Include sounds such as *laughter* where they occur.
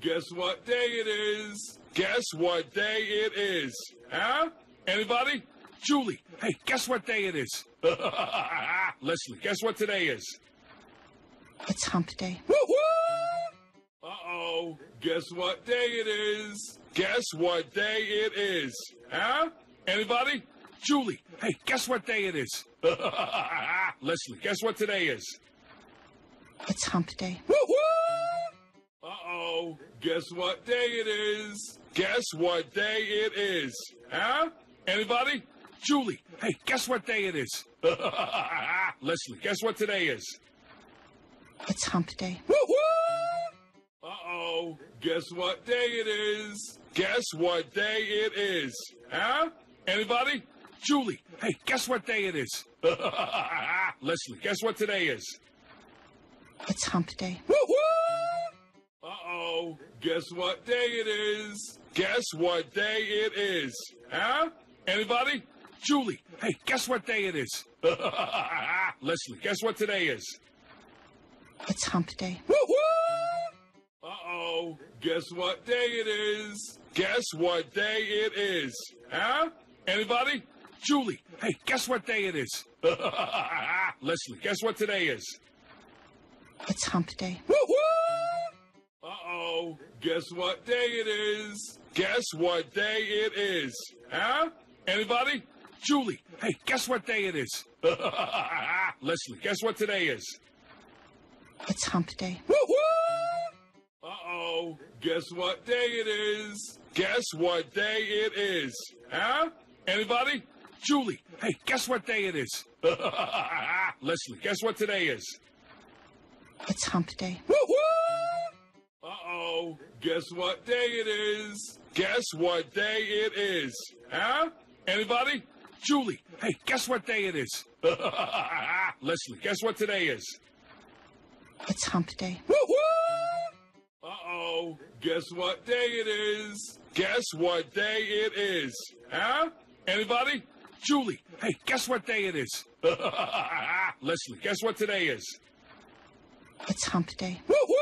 Guess what day it is? Guess what day it is? Huh? Anybody? Julie, hey, guess what day it is? *laughs* Leslie, guess what today is? It's hump day. woo Uh-oh. Guess what day it is? Guess what day it is? Huh? Anybody? Julie, hey, guess what day it is? *laughs* Leslie, guess what today is? It's hump day. Guess what day it is? Guess what day it is? Huh? Anybody? Julie, hey, guess what day it is? *laughs* Leslie, guess what today is? It's hump day. Uh-oh. Guess what day it is? Guess what day it is? Huh? Anybody? Julie, hey, guess what day it is? *laughs* Leslie, guess what today is? It's hump day. Uh-oh. Guess what day it is? Guess what day it is? Huh? Anybody? Julie, hey, guess what day it is? *laughs* Leslie, guess what today is? It's hump day. Uh-oh. Guess what day it is? Guess what day it is? Huh? Anybody? Julie, hey, guess what day it is? *laughs* Leslie, guess what today is? It's hump day. Uh-oh. Guess what day it is? Guess what day it is? Huh? Anybody? Julie, hey, guess what day it is? *laughs* Leslie, guess what today is? It's hump day. Uh-oh. Guess what day it is? Guess what day it is? Huh? Anybody? Julie, hey, guess what day it is? *laughs* Leslie, guess what today is? It's hump day. Guess what day it is? Guess what day it is? Huh? Anybody? Julie, hey, guess what day it is? *laughs* Leslie, guess what today is? It's hump day. Uh-oh. Guess what day it is? Guess what day it is? Huh? Anybody? Julie, hey, guess what day it is? *laughs* Leslie, guess what today is? It's hump day. Woo-hoo!